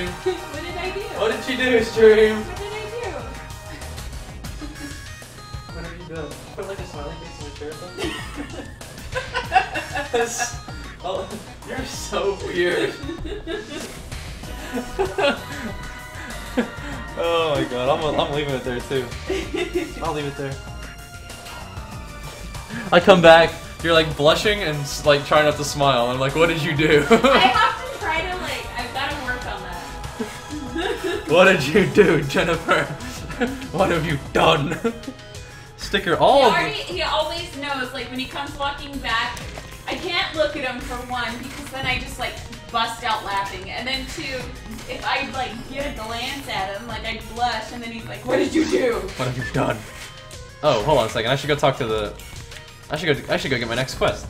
Stream? What did I do? What did she do, Stream? What did I do? What have you done? Put like a smiley face in your chair oh, you're so weird. oh my god, I'm, I'm leaving it there too. I'll leave it there. I come back, you're like blushing and like trying not to smile. I'm like, what did you do? I have to try to like. What did you do, Jennifer? what have you done? Sticker He all of already, the- he always knows, like, when he comes walking back, I can't look at him for one, because then I just, like, bust out laughing. And then two, if I, like, get a glance at him, like, I blush, and then he's like, what did you do? What have you done? Oh, hold on a second. I should go talk to the. I should go. I should go get my next quest.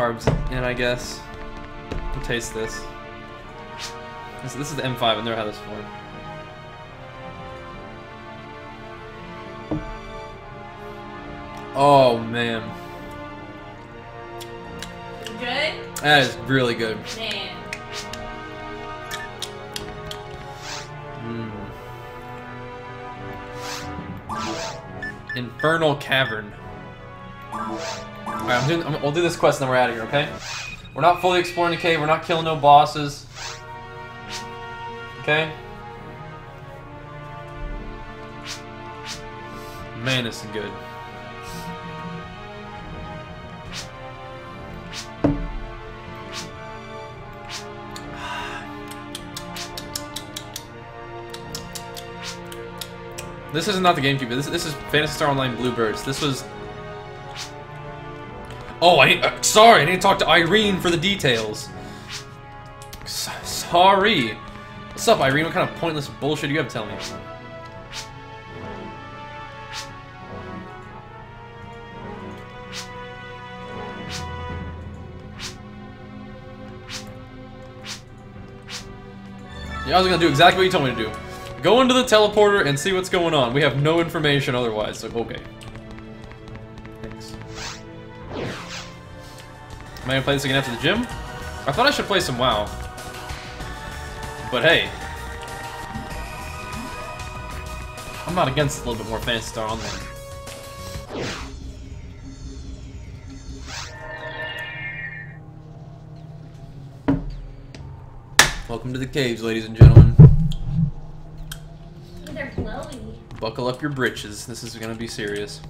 Carbs in, I guess. And taste this. This, this is the M5. I've never had this before. Oh man, Good? that is really good. Man. Mm. Infernal Cavern. Alright, I'm doing, I'm, we'll do this quest and then we're out of here, okay? We're not fully exploring the cave, we're not killing no bosses. Okay? Man, this is good. This is not the GameCube. This, this is Phantasy Star Online Blue Burst. This was. Oh, I need, uh, sorry. I need to talk to Irene for the details. S sorry. What's up, Irene? What kind of pointless bullshit you have to tell me? Yeah, I was gonna do exactly what you told me to do. Go into the teleporter and see what's going on. We have no information otherwise, so okay. Am I gonna play this again after the gym? I thought I should play some WoW. But hey. I'm not against a little bit more Phantasy Star Online. Welcome to the caves, ladies and gentlemen. They're glowy. Buckle up your britches. This is gonna be serious.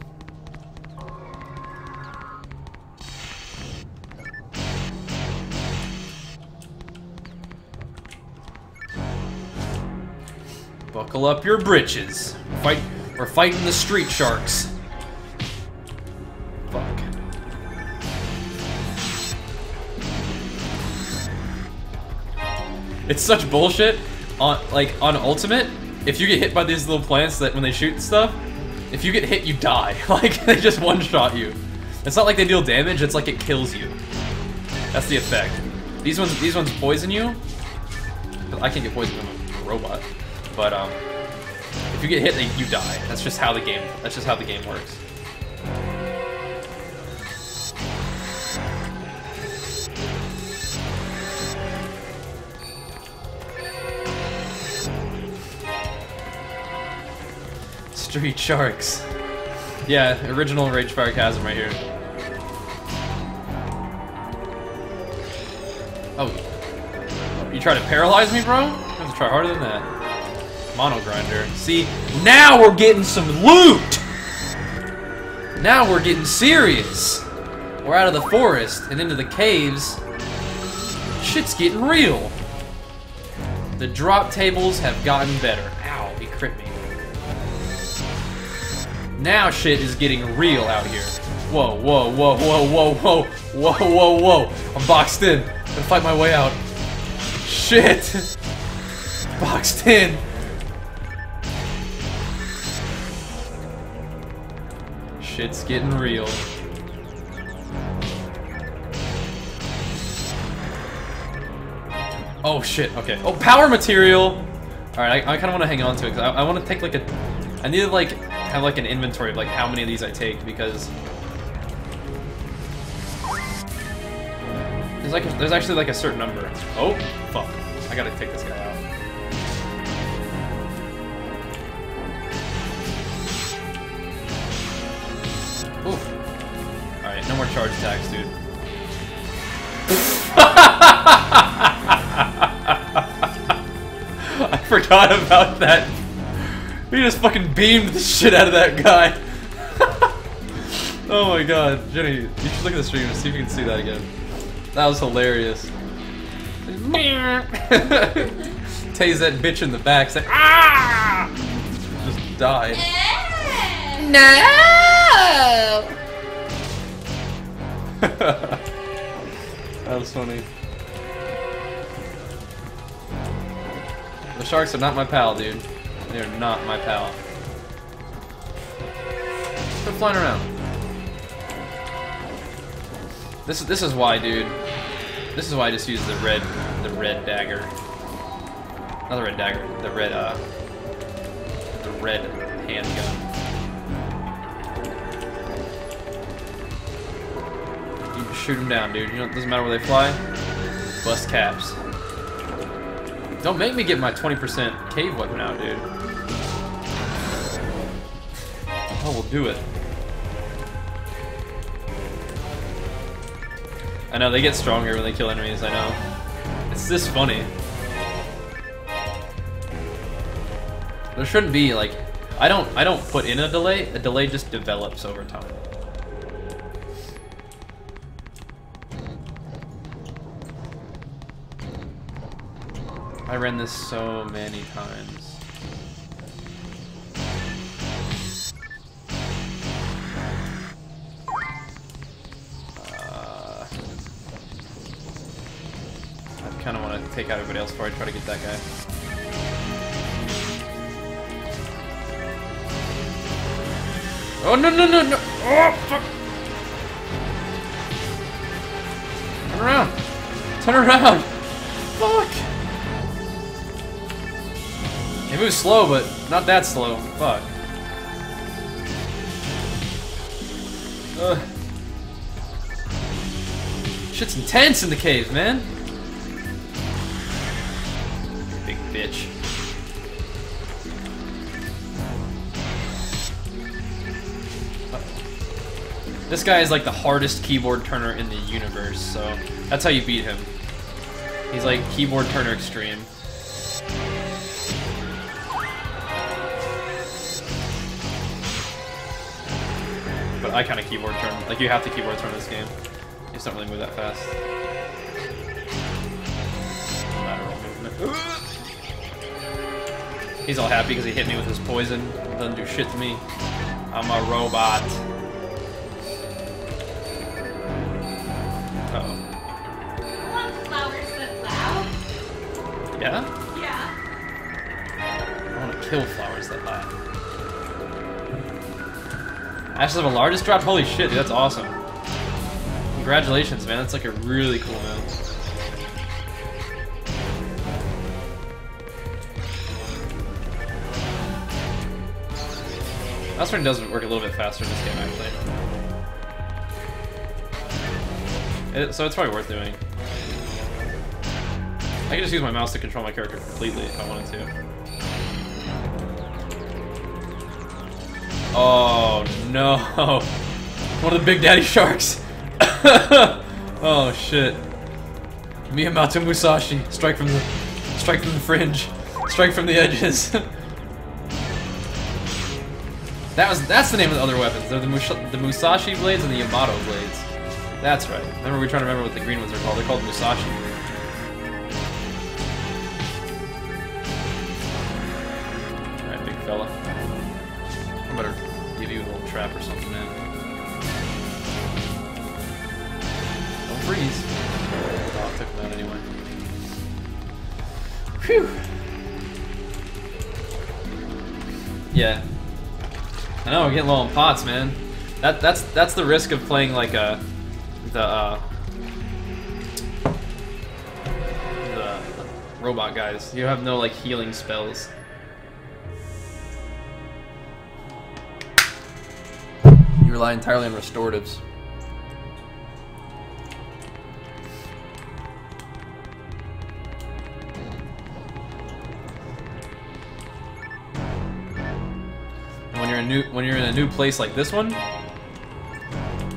Buckle up your britches. Fight. We're fighting the street sharks. Fuck. It's such bullshit. On like on ultimate, if you get hit by these little plants that when they shoot stuff, if you get hit, you die. Like they just one shot you. It's not like they deal damage. It's like it kills you. That's the effect. These ones, these ones poison you. I can't get poisoned. I'm a robot. But um, if you get hit, you die. That's just how the game. That's just how the game works. Street Sharks. Yeah, original Rage Fire Chasm right here. Oh. You try to paralyze me, bro? You have to try harder than that. Mono Grinder. See, now we're getting some loot! Now we're getting serious. We're out of the forest and into the caves. Shit's getting real. The drop tables have gotten better. Ow, he crit me. Now shit is getting real out here. Whoa, whoa, whoa, whoa, whoa, whoa, whoa, whoa, whoa. I'm boxed in. I'm Gonna fight my way out. Shit. Boxed in. Shit's getting real. Oh shit, okay. Oh, power material! Alright, I, I kind of want to hang on to it, because I, I want to take, like, a... I need to, like, have, like, an inventory of, like, how many of these I take, because... There's, like, a, there's actually, like, a certain number. Oh, fuck. I gotta take this guy out. Alright, no more charge attacks, dude. I forgot about that. We just fucking beamed the shit out of that guy. oh my god. Jenny, you should look at the stream and see if you can see that again. That was hilarious. Tase that bitch in the back, say, ah! Just died. No! that was funny. The sharks are not my pal, dude. They are not my pal. Quit flying around. This is this is why, dude. This is why I just use the red the red dagger. Not the red dagger, the red uh the red handgun. Shoot them down, dude. You know, it doesn't matter where they fly. Bust caps. Don't make me get my 20% cave weapon out, dude. Oh, we'll do it. I know, they get stronger when they kill enemies, I know. It's this funny. There shouldn't be, like... I don't I don't put in a delay, a delay just develops over time. I ran this so many times. Uh, I kind of want to take out everybody else before I try to get that guy. Oh no no no no! Oh fuck! Turn around! Turn around! It moves slow, but not that slow. Fuck. Ugh. Shit's intense in the cave, man. Big bitch. This guy is like the hardest keyboard turner in the universe, so that's how you beat him. He's like keyboard turner extreme. But I kind of keyboard turn. Like, you have to keyboard turn this game. You just don't really move that fast. Lateral movement. He's all happy because he hit me with his poison. Doesn't do shit to me. I'm a robot. Uh oh. want flowers that laugh. Yeah? Yeah. I want to kill Ashes of a largest dropped? Holy shit, dude, that's awesome. Congratulations, man. That's like a really cool move. Mouse turn does work a little bit faster in this game, actually. It, so it's probably worth doing. I can just use my mouse to control my character completely if I wanted to. Oh no! One of the Big Daddy Sharks! oh shit. Miyamoto Musashi, strike from the strike from the fringe. Strike from the edges. that was that's the name of the other weapons. They're the, the Musashi blades and the Yamato blades. That's right. Remember we are trying to remember what the green ones are called. They're called Musashi. Yeah. I know, we're getting low on pots, man. That that's that's the risk of playing like a the uh the robot guys. You have no like healing spells. You rely entirely on restoratives. New when you're in a new place like this one,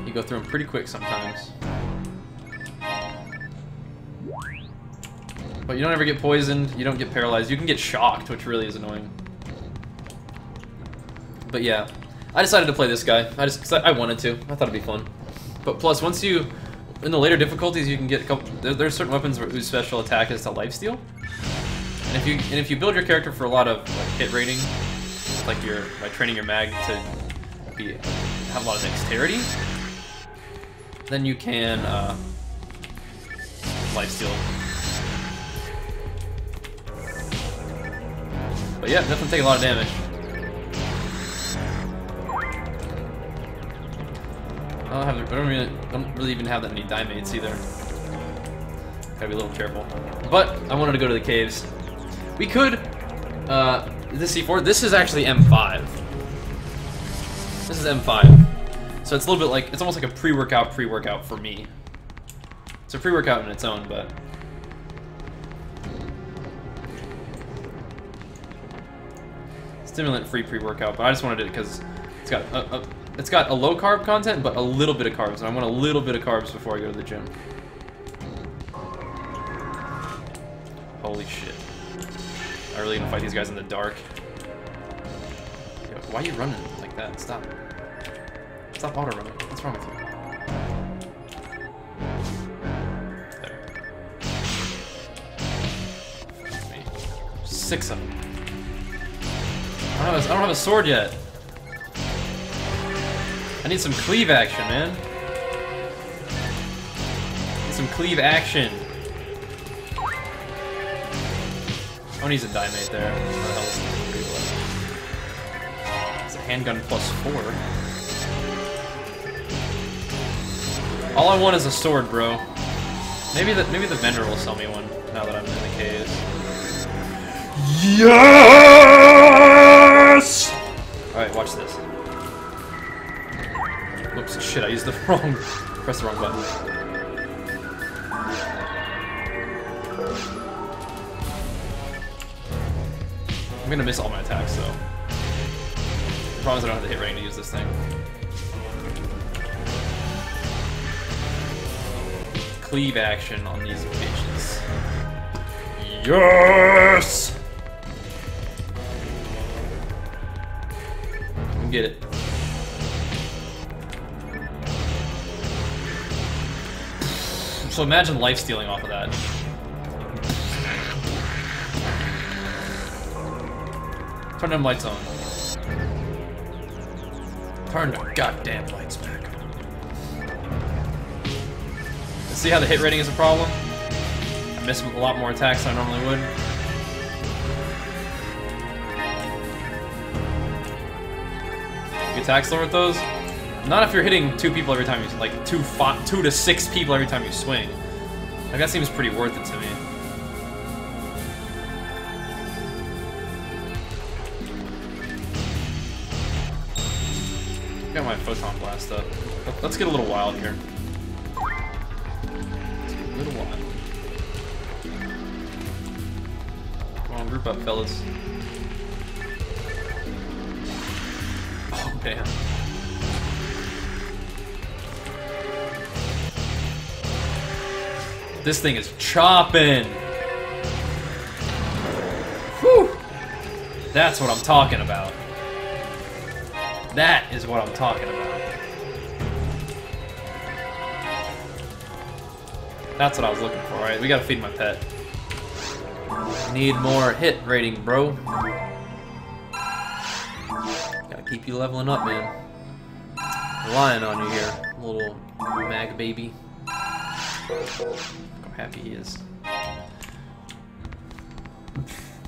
you go through them pretty quick sometimes. But you don't ever get poisoned, you don't get paralyzed, you can get shocked, which really is annoying. But yeah, I decided to play this guy. I just, I wanted to. I thought it'd be fun. But plus, once you, in the later difficulties, you can get a couple, there, there's certain weapons whose special attack is to lifesteal. And if you, and if you build your character for a lot of like, hit rating, like your, by training your mag to be, have a lot of dexterity, then you can, uh, lifesteal But yeah, definitely take a lot of damage. I don't have. I don't really, don't really even have that many diamates either. Gotta be a little careful. But I wanted to go to the caves. We could. Uh, this C4. This is actually M5. This is M5. So it's a little bit like it's almost like a pre-workout, pre-workout for me. It's a pre-workout in its own, but stimulant free pre-workout, but I just wanted it because it's got a, a, it's got a low carb content, but a little bit of carbs, and I want a little bit of carbs before I go to the gym. Holy shit. I really gonna fight these guys in the dark. Why are you running like that? Stop. Stop auto running. What's wrong with you? There. Six of them. I don't, have a, I don't have a sword yet. I need some cleave action, man. Need some cleave action. Oh, needs a diamate there. What the hell is It's a handgun plus four. All I want is a sword, bro. Maybe the maybe the vendor will sell me one now that I'm in the caves. Yes! Alright, watch this. Oops, shit, I used the wrong... press the wrong button. Gonna miss all my attacks, though. The problem is I don't have the hit rating to use this thing. Cleave action on these bitches. Yes! Get it. So imagine life stealing off of that. Turn them lights on. Turn the goddamn lights back. See how the hit rating is a problem? I miss a lot more attacks than I normally would. You attack with those? Not if you're hitting two people every time you like two to six people every time you swing. Like that seems pretty worth it to me. Let's get a little wild here. Let's get a little wild. Come on, group up, fellas. Oh, damn. This thing is chopping. Whew. That's what I'm talking about. That is what I'm talking about. That's what I was looking for, alright? We gotta feed my pet. Need more hit rating, bro. Gotta keep you leveling up, man. Relying on you here, little mag baby. Look how happy he is.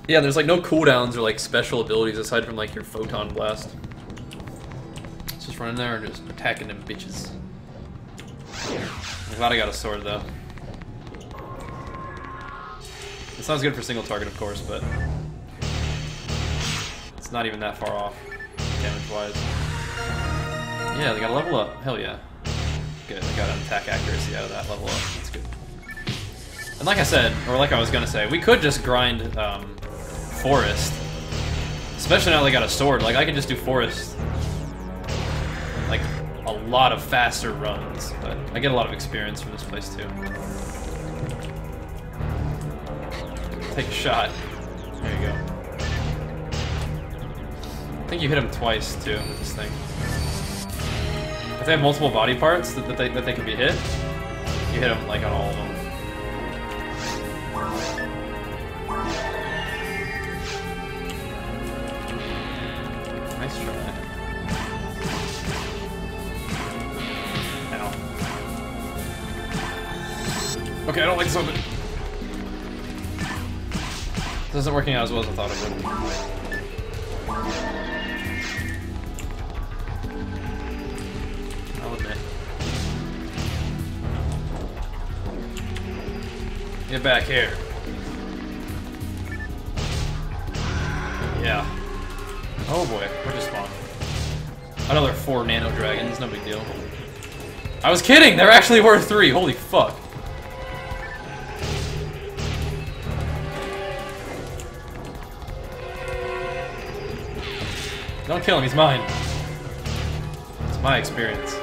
Yeah, there's like no cooldowns or like special abilities aside from like your photon blast. It's just running there and just attacking them bitches. I'm glad I got a sword though. Sounds good for single target, of course, but it's not even that far off damage-wise. Yeah, they got a level up. Hell yeah. Good, they got an attack accuracy out of that level up. That's good. And like I said, or like I was gonna say, we could just grind um, Forest. Especially now they got a sword. Like, I can just do Forest. Like, a lot of faster runs. But I get a lot of experience from this place, too. Take a shot. There you go. I think you hit him twice, too, with this thing. If they have multiple body parts that, they, that they can be hit, you hit them, like, on all of them. Nice try. Ow. Okay, I don't like this one. This isn't working out as well as I thought it would. I'll admit. Get back here. Yeah. Oh boy, where'd you spawn? Another four nano dragons, no big deal. I was kidding! There actually were three, holy fuck. Don't kill him, he's mine. It's my experience.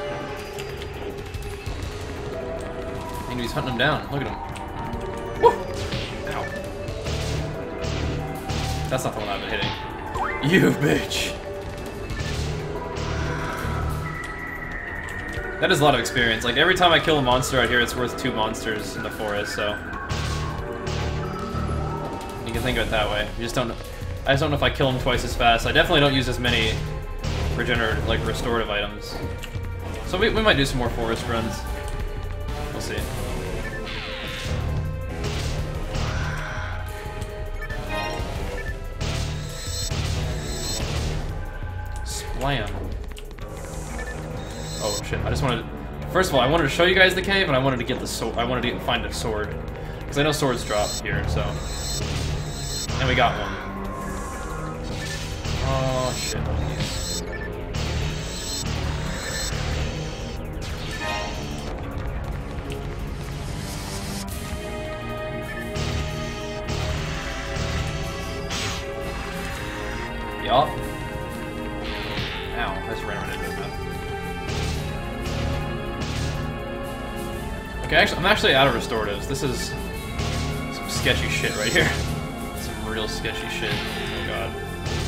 He's hunting him down. Look at him. Woo! Ow. That's not the one I've been hitting. You bitch! That is a lot of experience. Like, every time I kill a monster out here, it's worth two monsters in the forest, so... You can think of it that way. You just don't... I just don't know if I kill them twice as fast. I definitely don't use as many regenerative, like, restorative items. So we, we might do some more forest runs. We'll see. Splam. Oh shit, I just wanted to, First of all, I wanted to show you guys the cave, and I wanted to get the sword. I wanted to find a sword. Because I know swords drop here, so... And we got one. Oh shit. Yup. Ow, ran right into. Okay, actually, I'm actually out of restoratives. This is some sketchy shit right here. Some real sketchy shit.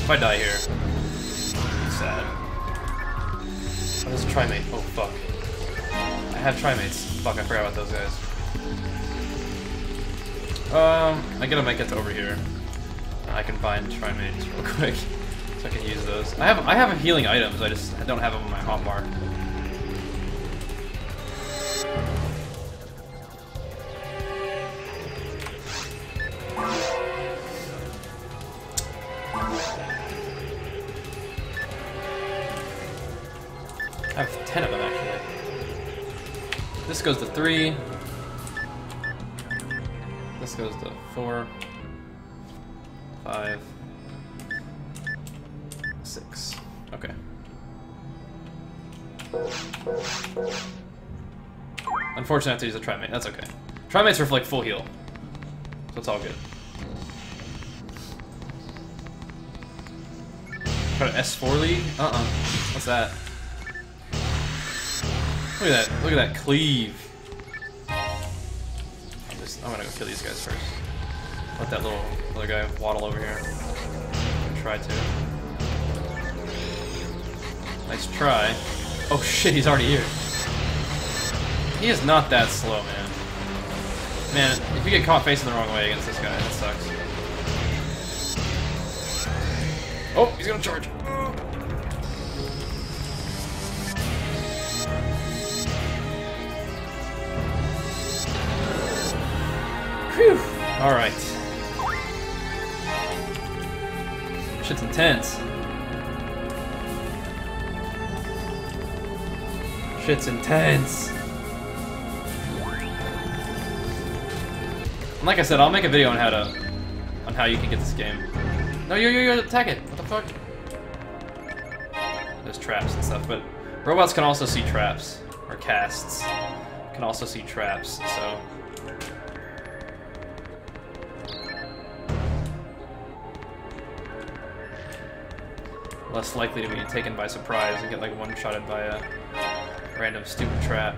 If I die here, sad. There's a trimate. Oh fuck. I have trimates. Fuck, I forgot about those guys. Um, I gotta make it to over here. I can find trimates real quick, so I can use those. I have I have healing items. I just I don't have them on my hotbar. Goes to three. This goes to four, five, six. Okay. Unfortunately, I have to use a trimate. That's okay. Trimates are like full heal, so it's all good. Try to S4 league? Uh-uh. What's that? Look at that. Look at that cleave. I'm just. I'm gonna go kill these guys first. Let that little other guy waddle over here. Try to. Nice try. Oh shit, he's already here. He is not that slow, man. Man, if you get caught facing the wrong way against this guy, that sucks. Oh, he's gonna charge. Alright. Shit's intense. Shit's intense. And like I said, I'll make a video on how to on how you can get this game. No, you you you attack it. What the fuck? There's traps and stuff, but robots can also see traps or casts. Can also see traps, so. Less likely to be taken by surprise and get like one-shotted by a random stupid trap.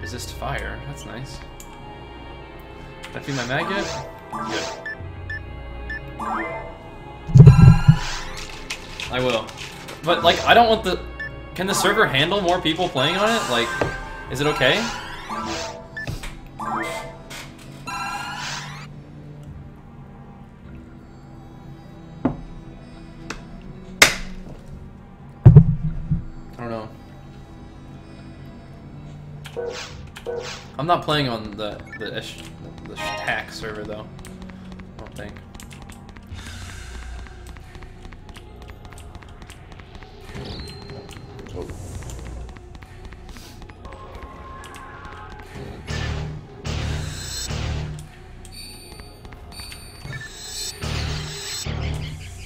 Resist fire. That's nice. Did I feed my mag yet? Good. I will. But, like, I don't want the... Can the server handle more people playing on it? Like, is it okay? I'm not playing on the the, ish, the TAC server though. I don't think.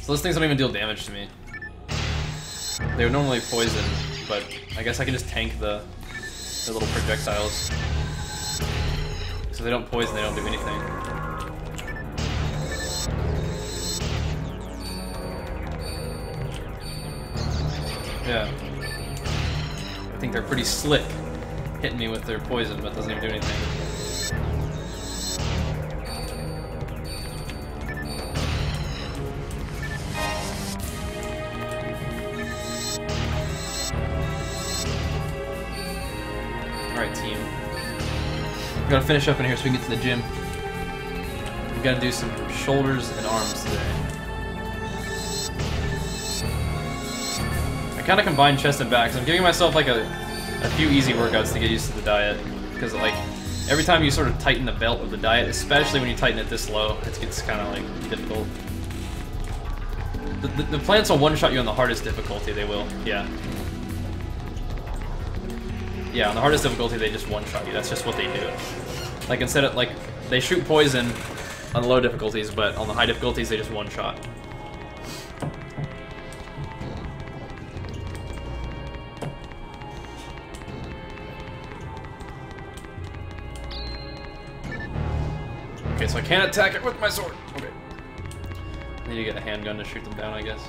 So those things don't even deal damage to me. They would normally poison, but I guess I can just tank the, the little projectiles. So they don't poison, they don't do anything. Yeah. I think they're pretty slick, hitting me with their poison, but doesn't even do anything. We gotta finish up in here so we can get to the gym. We gotta do some shoulders and arms today. I kinda combine chest and back, so I'm giving myself like a, a few easy workouts to get used to the diet. Because like, every time you sort of tighten the belt of the diet, especially when you tighten it this low, it gets kinda like difficult. The, the, the plants will one-shot you on the hardest difficulty, they will, yeah. Yeah, on the hardest difficulty, they just one-shot you. That's just what they do. Like, instead of, like, they shoot poison on the low difficulties, but on the high difficulties, they just one-shot. Okay, so I can't attack it with my sword. Okay. I need to get a handgun to shoot them down, I guess.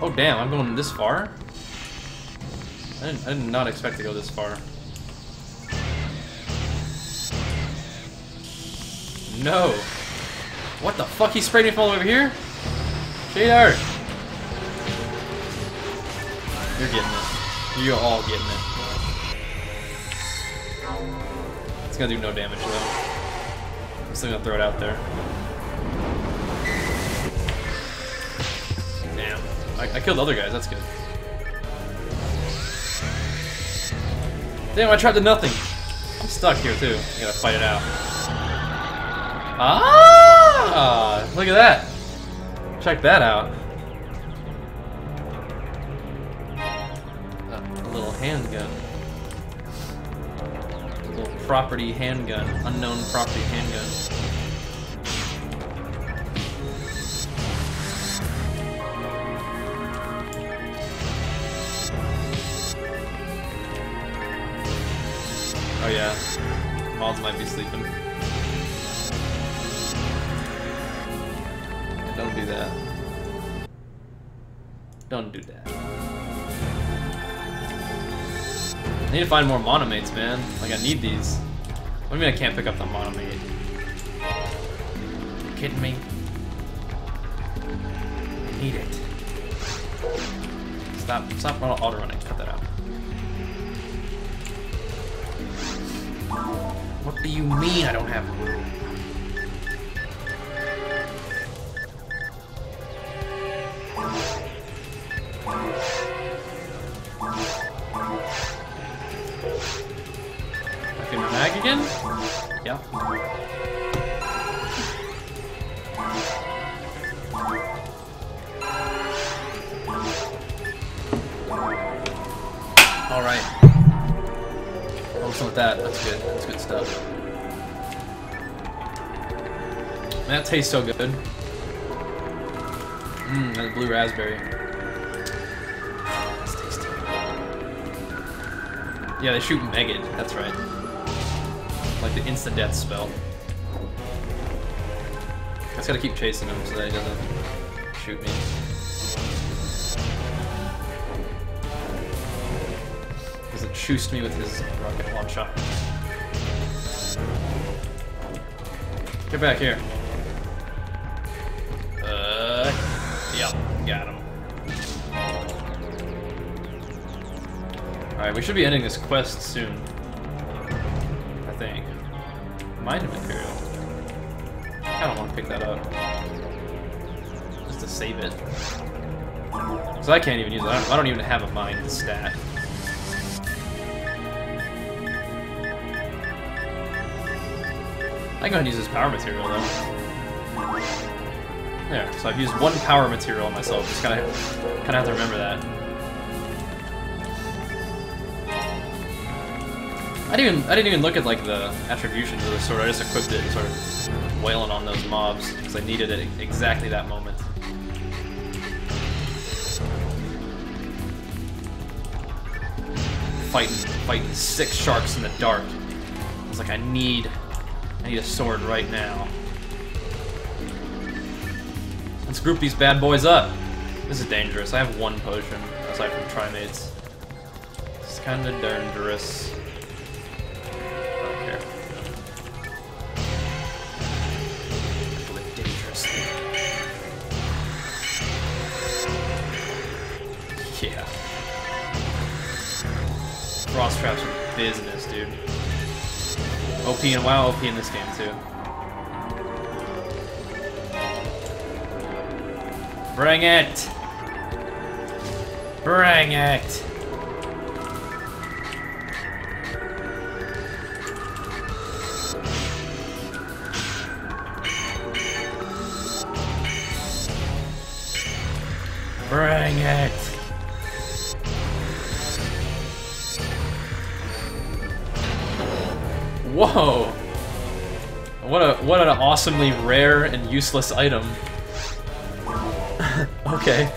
Oh, damn, I'm going this far? I, didn't, I did not expect to go this far. No! What the fuck? He sprayed me from all over here? Shader! You're getting it. You're all getting it. It's gonna do no damage though. I'm still gonna throw it out there. Damn. I, I killed other guys, that's good. Damn, I tried the nothing. I'm stuck here too. I gotta fight it out. Ah! Look at that. Check that out. A little handgun. A little property handgun. Unknown property handgun. Sleeping. Don't do that. Don't do that. I need to find more monomates, man. Like, I need these. What do you mean I can't pick up the monomate? You kidding me? I need it. Stop, stop auto running. Cut that out. What do you mean I don't have room? Tastes so good. Mmm, that blue raspberry. That's tasty. Yeah, they shoot Megid. That's right. Like the instant death spell. I just gotta keep chasing him so that he doesn't shoot me. Doesn't shoost me with his rocket launcher. Get back here. Alright, we should be ending this quest soon. I think. Mind material. I want to pick that up. Just to save it. Because I can't even use it. I don't, I don't even have a mind stat. I can go ahead and use this power material though. There, so I've used one power material on myself. Just kind of, kind of have to remember that. I didn't even, I didn't even look at like the attributions of the sword. I just equipped it and started wailing on those mobs because I needed it exactly that moment. Fighting, fighting six sharks in the dark. I was like, I need, I need a sword right now. Let's group these bad boys up. This is dangerous. I have one potion, aside from Trimates. It's kind of dangerous. Yeah. Frost traps are business, dude. OP and WoW OP in this game too. Bring it! Bring it! Bring it! Whoa! What a what an awesomely rare and useless item. okay.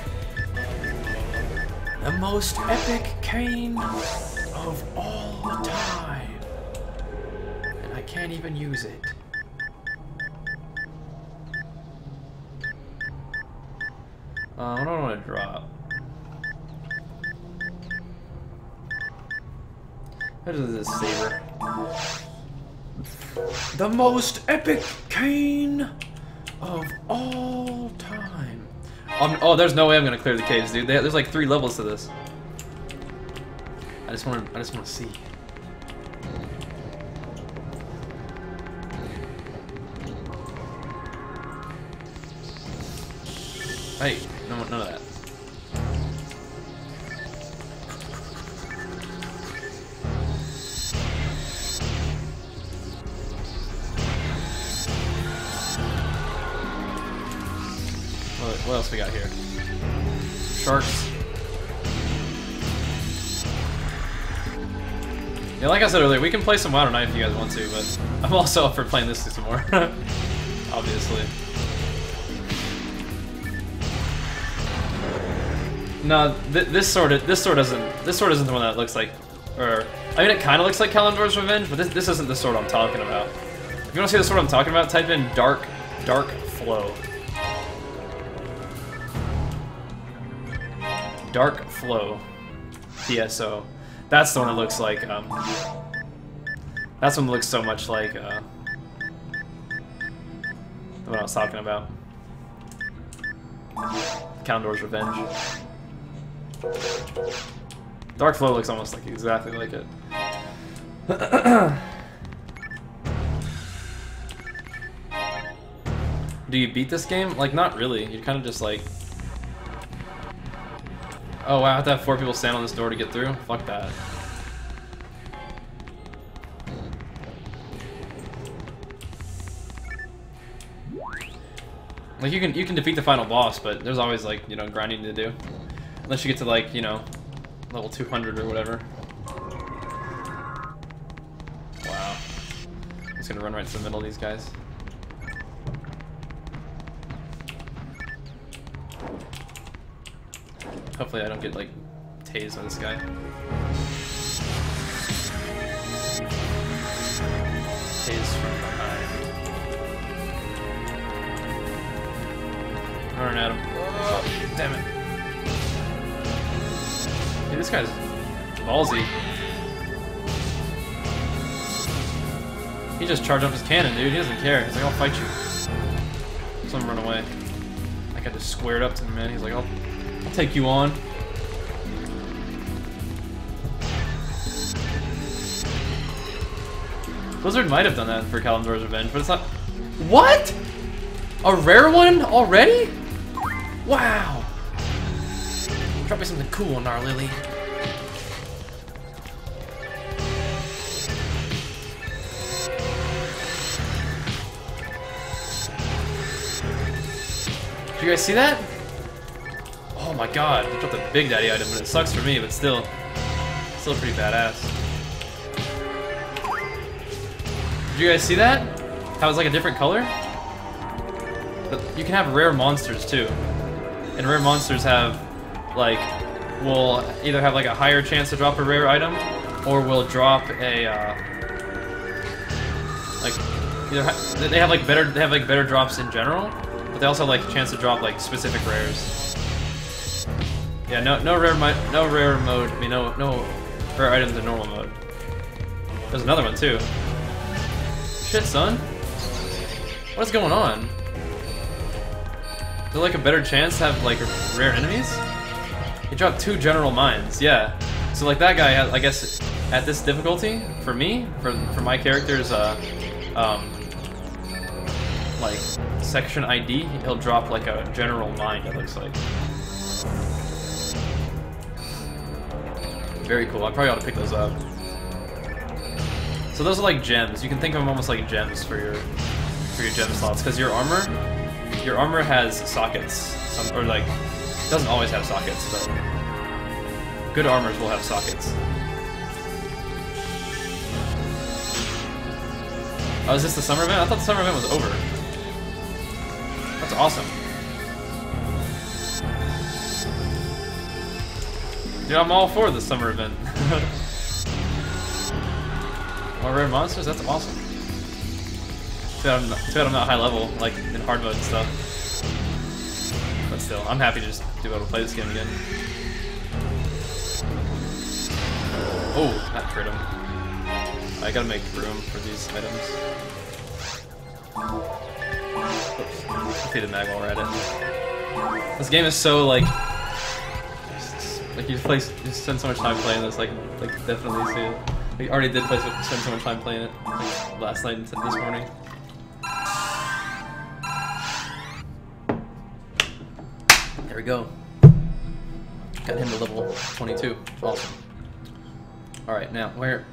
The most epic cane of all time. And I can't even use it. Most epic cane of all time. Um, oh, there's no way I'm gonna clear the caves, dude. There's like three levels to this. I just want to. I just want to see. Hey, no, What, else we got here? Sharks. Yeah, like I said earlier, we can play some WoW tonight if you guys want to, but I'm also up for playing this some more. Obviously. No, th this sword, this sword doesn't, this sword isn't the one that looks like, or, I mean it kind of looks like Kalimdor's Revenge, but this, this isn't the sword I'm talking about. If you want to see the sword I'm talking about, type in Dark, Dark Flow. Dark Flow. TSO. That's the one that looks like, um... That's one that looks so much like, uh... The one I was talking about. Kalimdor's Revenge. Dark Flow looks almost like exactly like it. Do you beat this game? Like, not really. You're kind of just like... Oh wow, I have to have four people stand on this door to get through? Fuck that. Like you can you can defeat the final boss, but there's always like, you know, grinding to do. Unless you get to like, you know, level 200 or whatever. Wow! Just gonna run right to the middle of these guys. Hopefully I don't get like tased by this guy. Tased from behind. Running at him. Oh, damn it. Dude, this guy's ballsy. He just charged up his cannon, dude. He doesn't care. He's like, I'll fight you. Someone run away. That guy just squared up to him, man. He's like, I'll take you on. Blizzard might have done that for Kalimdor's Revenge, but it's not. What? A rare one already? Wow. Drop me something cool, Nar Lily. Did you guys see that? God, I dropped a Big Daddy item, but it sucks for me, but still. Still pretty badass. Did you guys see that? How it's like a different color? But you can have rare monsters too. And rare monsters have, like, will either have like a higher chance to drop a rare item, or will drop a, uh, like, either ha they have like better they have like better drops in general, but they also have like a chance to drop like specific rares. Yeah, no no rare no rare mode. I mean no no rare items in normal mode. There's another one too. Shit, son. What is going on? Is there like a better chance to have like rare enemies? He dropped two general mines, yeah. So like that guy, I guess, at this difficulty, for me, for for my character's, uh, um, like, section ID, he'll drop like a general mine, it looks like. Very cool, I probably ought to pick those up. So those are like gems. You can think of them almost like gems for your for your gem slots, because your armor, your armor has sockets, or like, doesn't always have sockets, but good armors will have sockets. Oh, is this the summer event? I thought the summer event was over. That's awesome. Dude, I'm all for the summer event. More rare monsters? That's awesome. Too bad, I'm not, too bad I'm not high level, like in hard mode and stuff. But still, I'm happy to just be able to play this game again. Oh, that crit him. I gotta make room for these items. Oops. Defeated mag while we're at it. This game is so like like you play you spend so much time playing this, like like definitely see it. We already did play spend so much time playing it like, last night and this morning. There we go. Got him to level 22. Awesome. Alright, now, where...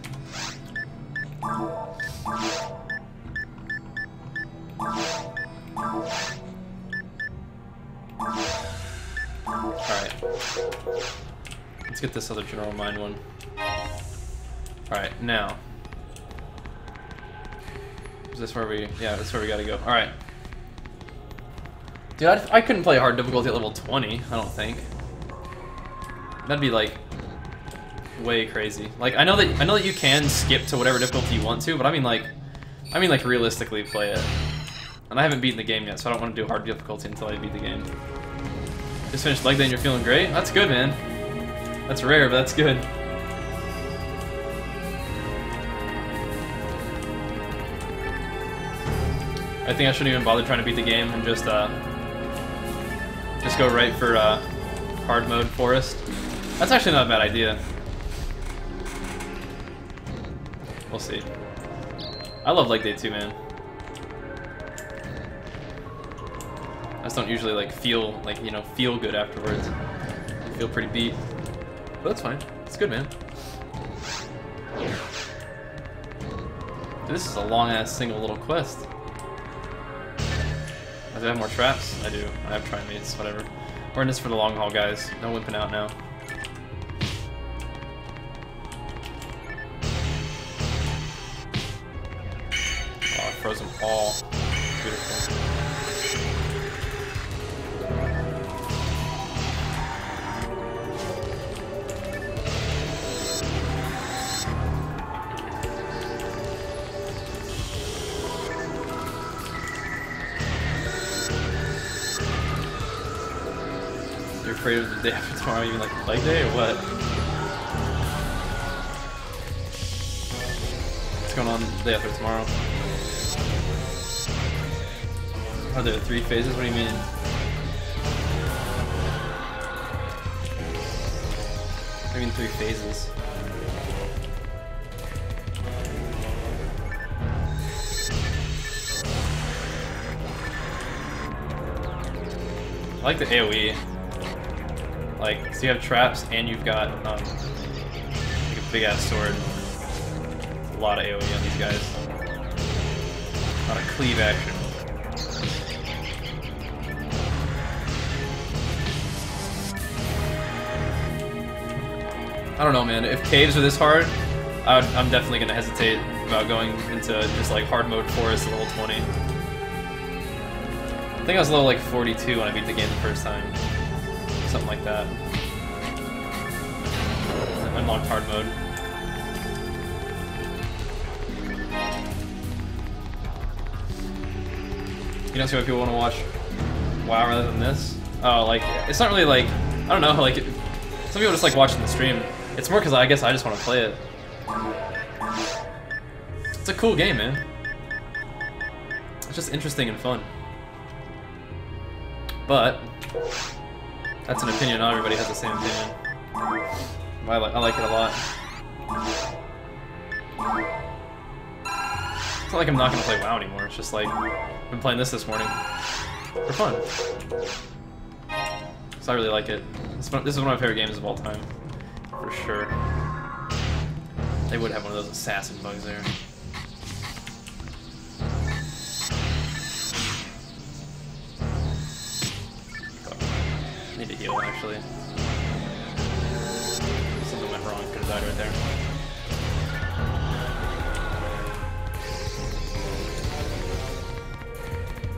Alright. Get this other general mind one. Alright, now. Is this where we... Yeah, that's where we gotta go. Alright. Dude, I'd, I could not play hard difficulty at level 20, I don't think. That'd be like way crazy. Like I know that I know that you can skip to whatever difficulty you want to, but I mean like I mean like realistically play it. And I haven't beaten the game yet, so I don't want to do hard difficulty until I beat the game. Just finished leg day and you're feeling great? That's good, man. That's rare, but that's good. I think I shouldn't even bother trying to beat the game and just uh just go right for uh hard mode forest. That's actually not a bad idea. We'll see. I love leg day too, man. I just don't usually like feel like you know feel good afterwards. I feel pretty beat, but that's fine. It's good, man. This is a long ass single little quest. Do I have more traps? I do. I have trimates, whatever. We're in this for the long haul, guys. No wimping out now. Oh, froze them all. Beautiful. Day after tomorrow, even like plague day or what? What's going on the day after tomorrow? Are there three phases? What do you mean? I mean three phases. I like the AoE. Like, so you have traps and you've got um, like a big ass sword. A lot of AoE on these guys. A lot of cleave action. I don't know, man. If caves are this hard, I I'm definitely gonna hesitate about going into just like hard mode forest level 20. I think I was level like 42 when I beat the game the first time. Something like that. Unlocked hard mode. You don't see why people want to watch WoW rather than this? Oh, like, it's not really like, I don't know, like, some people just like watching the stream. It's more because I guess I just want to play it. It's a cool game, man. It's just interesting and fun. But, that's an opinion, not everybody has the same opinion. I, li I like it a lot. It's not like I'm not gonna play WoW anymore, it's just like, I've been playing this this morning. For fun. So I really like it. This is one of my favorite games of all time. For sure. They would have one of those assassin bugs there. Need to heal, actually. Something went wrong. Could have died right there.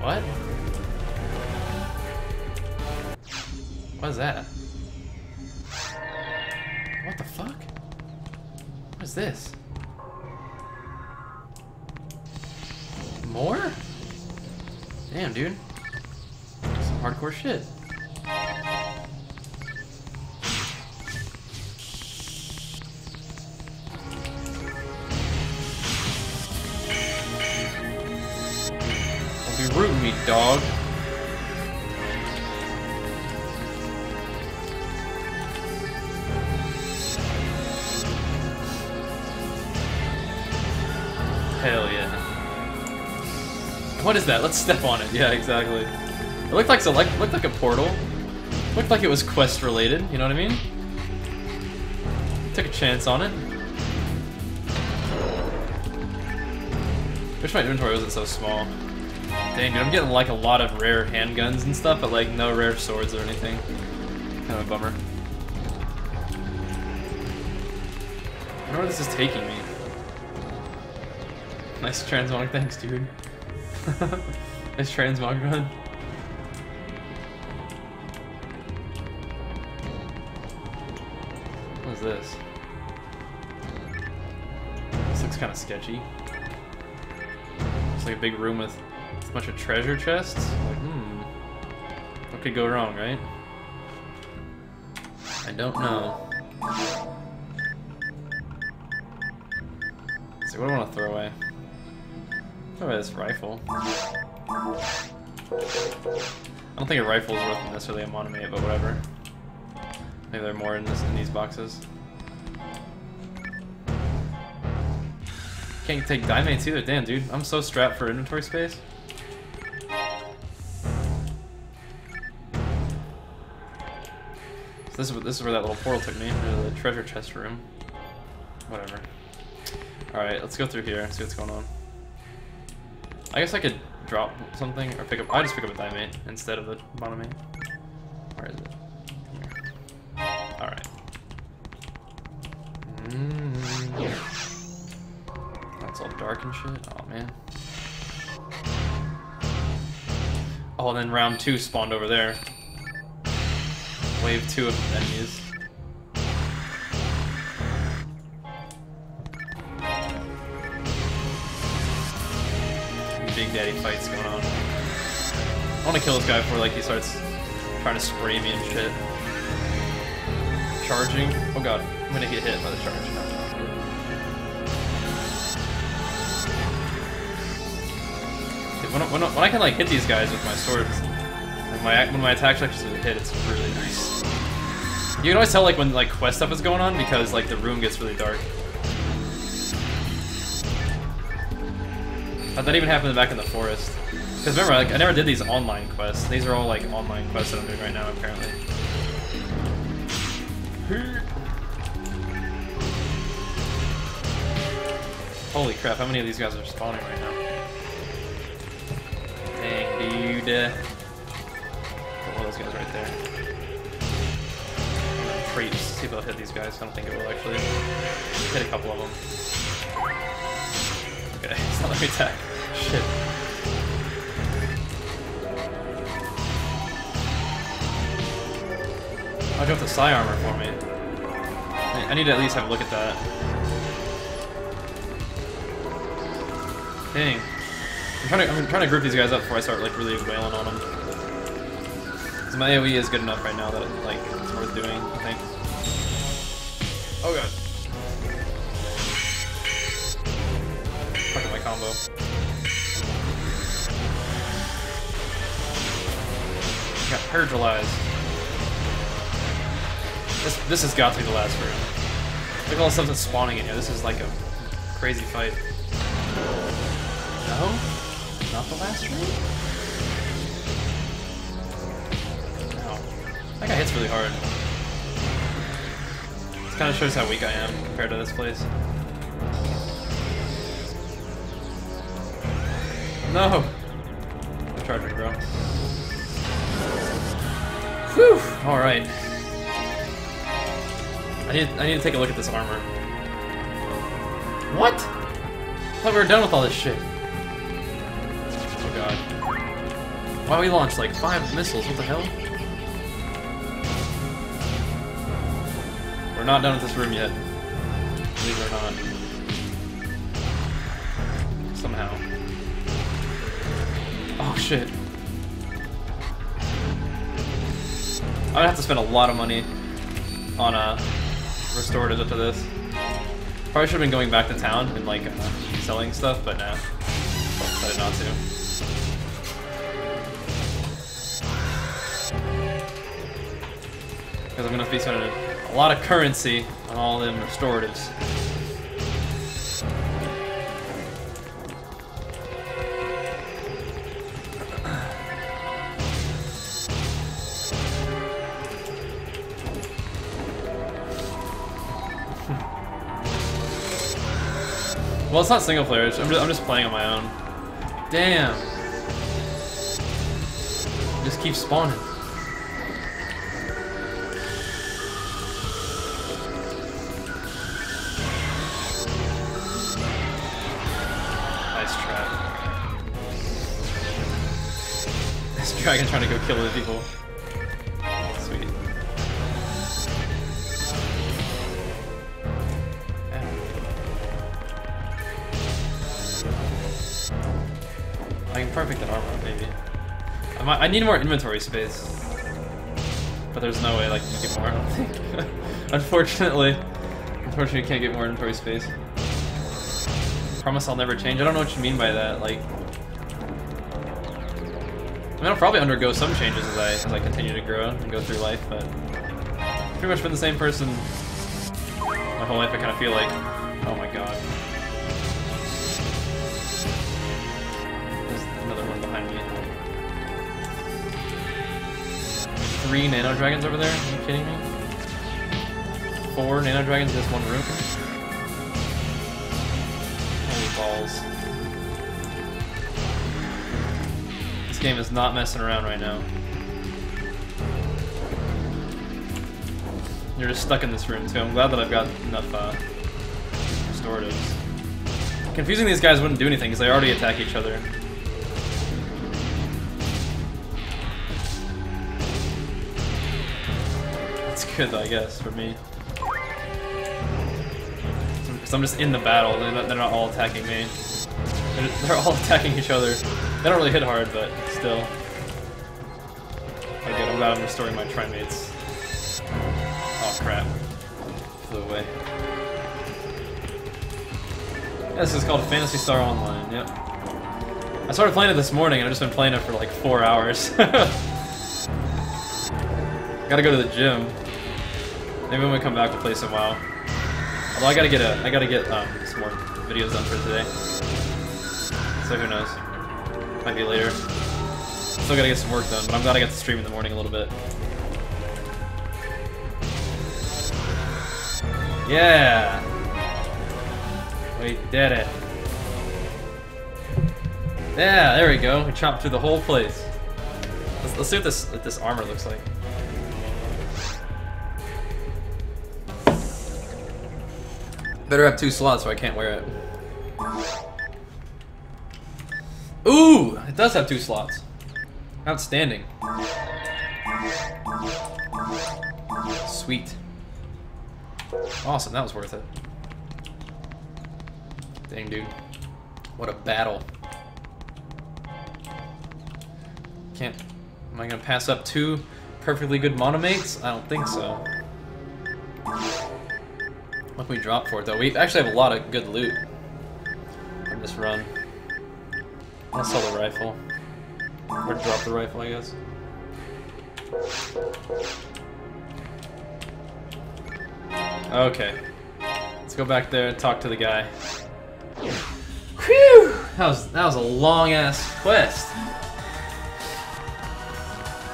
What? What is that? What the fuck? What is this? More? Damn, dude. Some hardcore shit. Dog. Hell yeah. What is that? Let's step on it. Yeah, exactly. It looked like so like looked like a portal. Looked like it was quest related, you know what I mean? Took a chance on it. Wish my inventory wasn't so small. Dang, dude, I'm getting like a lot of rare handguns and stuff, but like no rare swords or anything. Kind of a bummer. I wonder where this is taking me. Nice transmog, thanks, dude. nice transmog run. What is this? This looks kind of sketchy. It's like a big room with bunch of treasure chests. Like, hmm. What could go wrong, right? I don't know. So what do I want to throw away? Throw away this rifle. I don't think a rifle is worth necessarily a monomate, but whatever. Maybe there are more in this in these boxes. Can't take dimates either. Damn, dude. I'm so strapped for inventory space. This is this is where that little portal took me to the treasure chest room. Whatever. All right, let's go through here. And see what's going on. I guess I could drop something or pick up. I just pick up a dimate instead of the monomate. Where is it? All right. Mm. That's all dark and shit. Oh man. Oh, and then round two spawned over there. Wave two of enemies. Big Daddy fights going on. I want to kill this guy before like he starts trying to spray me and shit. Charging. Oh god, I'm gonna get hit by the charge. When, I- when, when I can like hit these guys with my swords, like my when my attacks actually hit, it's really nice. You can always tell like when like quest stuff is going on because like the room gets really dark. How'd that even happen back in the forest? Because remember, like, I never did these online quests. These are all like online quests that I'm doing right now, apparently. Holy crap, how many of these guys are spawning right now? Dang, dude. One of those guys right there. I'm see if I'll hit these guys. I don't think it will actually. Hit a couple of them. Okay, it's not let me attack. Shit. Oh, I'll drop the Psy armor for me. I I need to at least have a look at that. Dang. I'm trying to I'm trying to group these guys up before I start like really wailing on them. Cause my AoE is good enough right now that like it's worth doing. I think. Oh god. Fuck up my combo. Got Purgelize. This this has got to be the last room. Look at all the stuff that's spawning in here. This is like a crazy fight. No? Not the last room? Hits really hard. This kind of shows how weak I am compared to this place. No! I'm charging, bro. Whew! Alright. I need, I need to take a look at this armor. What? I thought we were done with all this shit. Oh god. Why we launched like five missiles? What the hell? We're not done with this room yet. Believe it or not. Somehow. Oh shit. I'm gonna have to spend a lot of money on uh, restoratives up to this. Probably should have been going back to town and like uh, selling stuff, but nah. Decided not to. Because I'm gonna be spending a lot of currency on all them restoratives. Well, it's not single player. I'm just, I'm just playing on my own. Damn. Just keep spawning. Dragon trying to go kill the people. Sweet. Yeah. I can pick that armor maybe. I, might, I need more inventory space. But there's no way like you can get more, I don't think. Unfortunately. Unfortunately, you can't get more inventory space. Promise I'll never change. I don't know what you mean by that. Like, mean, I'll probably undergo some changes as I as I continue to grow and go through life, but pretty much been the same person my whole life. I kind of feel like, oh my god. There's another one behind me. Three nano dragons over there? Are you kidding me? Four nano dragons in this one room? Holy balls. game is not messing around right now. You're just stuck in this room, too. I'm glad that I've got enough uh, restoratives. Confusing these guys wouldn't do anything, because they already attack each other. That's good, though, I guess, for me. Because I'm just in the battle, they're not, they're not all attacking me. They're, they're all attacking each other. They don't really hit hard, but still. Okay, good. I'm glad I'm restoring my trimates. Oh, crap. Flew away. This is called Phantasy Star Online, yep. I started playing it this morning, and I've just been playing it for like four hours. gotta go to the gym. Maybe when we come back we'll play some WoW. Although I gotta get a, I gotta get um, some more videos done for today. So who knows? Might be later. Still gotta get some work done, but I'm glad I got to stream in the morning a little bit. Yeah! We did it. Yeah, there we go. We chopped through the whole place. Let's, let's see what this what this armor looks like. Better have two slots so I can't wear it. Ooh, it does have two slots. Outstanding. Sweet. Awesome, that was worth it. Dang, dude. What a battle. Can't... Am I gonna pass up two perfectly good monomates? I don't think so. What can we drop for it, though? We actually have a lot of good loot on this run. I'll sell the rifle. Or drop the rifle, I guess. Okay. Let's go back there and talk to the guy. Whew! That was that was a long ass quest.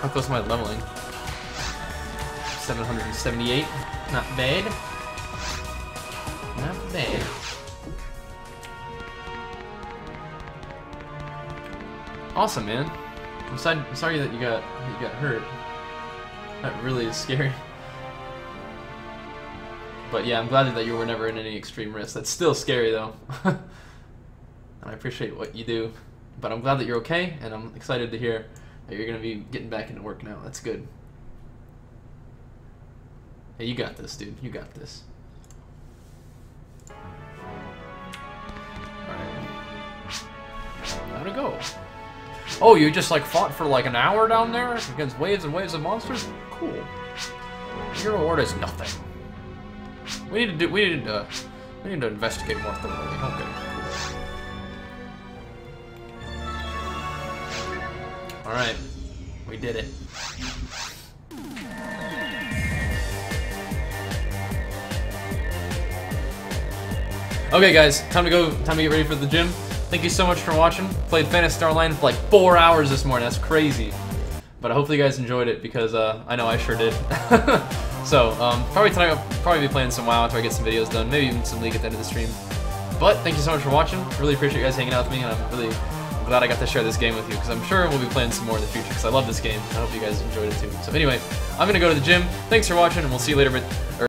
How close am I leveling? 778. Not bad. Not bad. Awesome, man. I'm sorry, I'm sorry that you got you got hurt. That really is scary. But yeah, I'm glad that you were never in any extreme risk. That's still scary though. and I appreciate what you do. But I'm glad that you're okay, and I'm excited to hear that you're gonna be getting back into work now. That's good. Hey, you got this, dude. You got this. Alright. How'd it go? Oh, you just like fought for like an hour down there against waves and waves of monsters? Cool. Your reward is nothing. We need to do. We need to. We need to investigate more thoroughly. Okay. Cool. All right. We did it. Okay, guys, time to go. Time to get ready for the gym. Thank you so much for watching. Played Phantasy Star Online for like four hours this morning. That's crazy. But hopefully you guys enjoyed it because uh, I know I sure did. so um, probably tonight I'll probably be playing some WoW after I get some videos done. Maybe even some League at the end of the stream. But thank you so much for watching. Really appreciate you guys hanging out with me, and I'm really glad I got to share this game with you because I'm sure we'll be playing some more in the future because I love this game. I hope you guys enjoyed it too. So anyway, I'm gonna go to the gym. Thanks for watching, and we'll see you later.